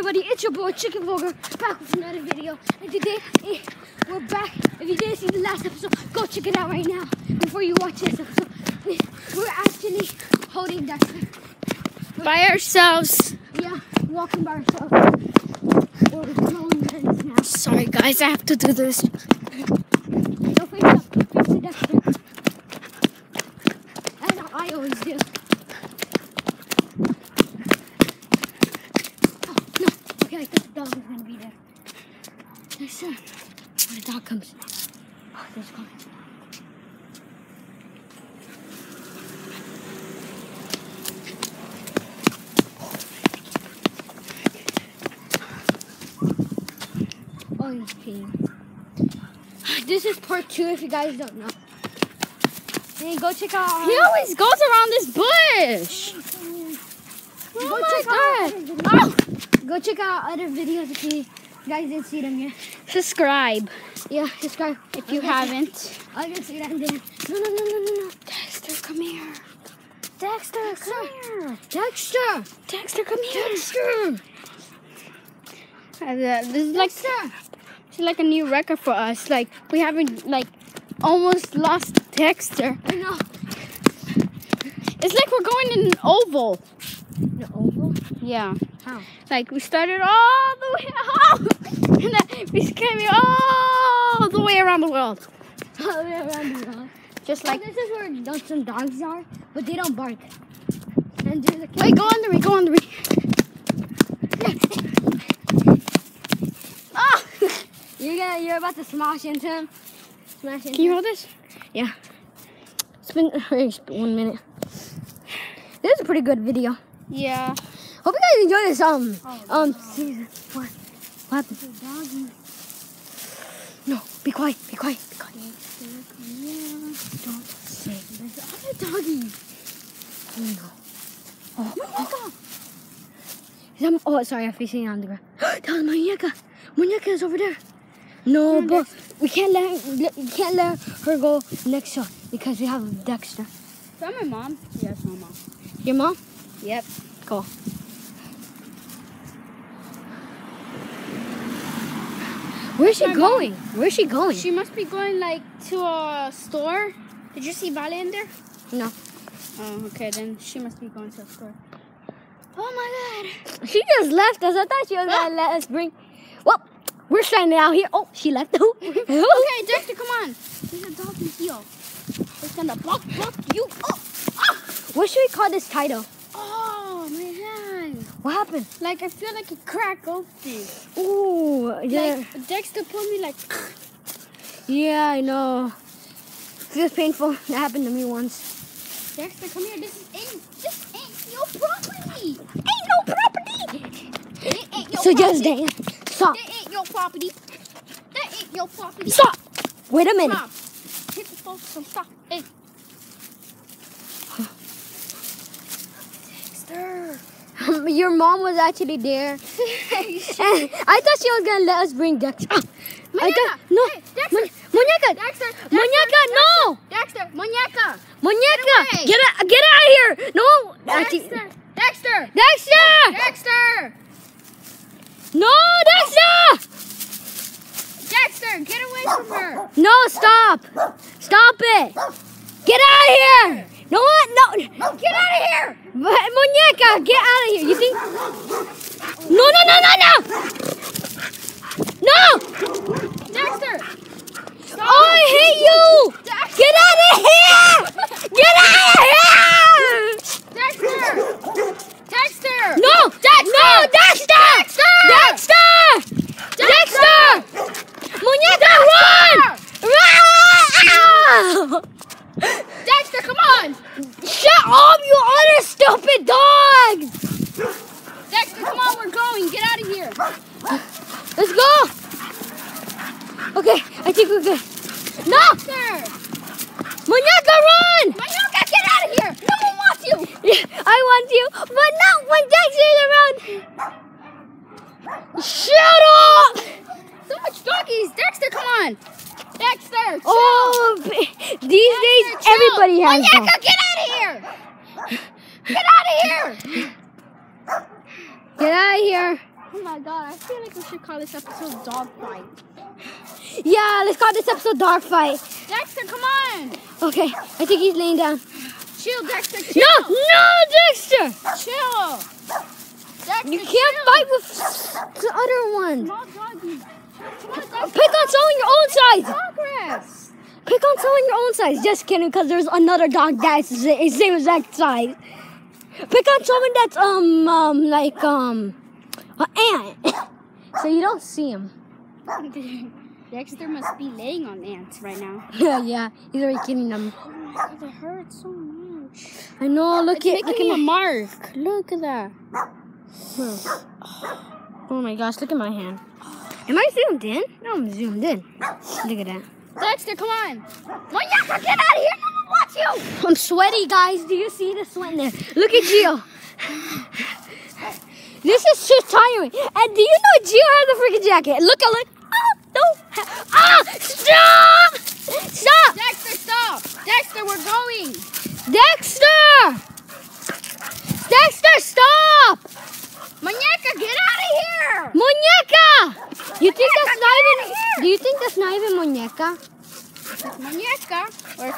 everybody? It's your boy Chicken Volger back with another video. And today eh, we're back. If you didn't see the last episode, go check it out right now before you watch this episode. Eh, We're actually holding that. by ourselves. Yeah, walking by ourselves. We're growing hands now. Sorry, guys, I have to do this. Don't face up. Face the Dexter. That's how I always do. Oh, no. Okay, I thought the dog was going to be there. Yes, sir. Oh, dog comes. Oh, there's coming. Oh, he's peeing. This is part two if you guys don't know. Hey, go check out. He always goes around this bush. Oh, oh go Oh check my out god. Go check out other videos if you guys didn't see them yet. Subscribe Yeah, subscribe if you haven't. I can see that. And then, no, no, no, no, no, no. Dexter, come here. Dexter, Dexter. come here. Dexter. Dexter, come here. Dexter. Uh, this is like Dexter. this is like a new record for us. Like we haven't like almost lost Dexter. I know. It's like we're going in an oval. The oval. Yeah. How? Like we started all the way out, we came all the way around the world. All the way around the world. Just Like like this is where dogs- some dogs are, but they don't bark. And there's a cat. wait, go under me, go under me. Ah! You're gonna, you're about to smash into him. Smash into Can you hold this? Yeah. It's been one minute. This is a pretty good video. Yeah. Hope you guys enjoy this um Oh, um season. What? What? No, be quiet, be quiet, be quiet. Don't say. There's other doggy. Oh no. Oh, oh. That, oh, sorry, I'm facing on the ground. that was Muñeca. Muñeca is over there. No, but we can't let, let we can't let her go next to because we have Dexter. Is that my mom? Yes, my mom. Your mom? Yep. Go. Where's she My mom. going? Where's she going? She must be going like to a store. Did you see Vale in there? no. Oh, okay. Then she must be going to a store. Oh my god. She just left us. I thought she was gonna ah. let us bring. Well, we're standing out here. Oh, she left too. Okay, Dexter, come on. There's a dog in here. It's gonna block, block you. Oh, oh, What should we call this title? oh, my hand. What happened? Like I feel like it cracked open. Ooh, yeah. Like Dexter pulled me like. yeah, I know. Feels painful. That happened to me once. Dexter, come here. This is ain't this ain't your property. Ain't no property. It ain't your So property. just dance. Stop. That ain't your property. That ain't your property. Stop. Wait a minute. Stop. Hit the phone. Stop. Hey. Dexter. Your mom was actually there. And I thought she was gonna let us bring Dexter. Ah, I thought, no, Hey, Dexter. Mu- Muñeca, Dexter. Muñeca, no, Dexter. Muñeca. Muñeca, away. get out, get out of here, no, Dexter. Dexter. Dexter, Dexter. no, Dexter, Dexter. Get away from her. no, stop, stop it, get out of here, no, what, no, Get out of here. Mu- Muñeca, get out of here, you think, no, no, no, no, no, no, Dexter. oh, I hate you, get out of here, get out of here. Dexter. Dexter. No! No! Dexter! Dexter! Dexter! Muñeca, run! Run! Dexter, on. Shut up, you other stupid dogs! Dexter, come on. We're going. Get out of here. Let's go! Okay, I think we're good. No! Muñeca, run! Muñeca, get out of here. No one wants you. Yeah, I want you, but not when Dexter's around. Shut up! So much doggies. Dexter, come on. Dexter. chill. Oh, these days chill. everybody has Muñeca, one. get out of here. Get out of here. Get out of here. Oh my god, I feel like we should call this episode Dog Fight. Yeah, let's call this episode Dog Fight. Dexter, come on! Okay, I think he's laying down. Chill, Dexter, chill! No, no, Dexter! Chill! Dexter, You can't chill. fight with the other one. Pick on someone your own size. Progress. Pick on someone your own size. Just kidding, because there's another dog that's the same exact size. Pick on someone that's um um like um an ant, so you don't see him. Dexter must be laying on ants right now. Yeah, yeah, he's already killing them. Oh my god, it hurts so much. I know. Look It's at look at my. mark. Look at that. Oh my gosh, look at my hand. Am I zoomed in? No, I'm zoomed in. Look at that. Dexter, come on. Moñaca, get out of here. Wants you. I'm sweaty, guys. Do you see the sweat in there? Look at Gio. This is so tiring. And do you know Gio has a freaking jacket? Look at look. Ah, no. Ah, stop! Stop! Dexter, stop. Dexter, we're going. Dexter, stop! Moñaca, get out of here. Muñeca! You think Muñeca, that's get not outta even? here! Do you think that's not even muñeca? Moñaca. Or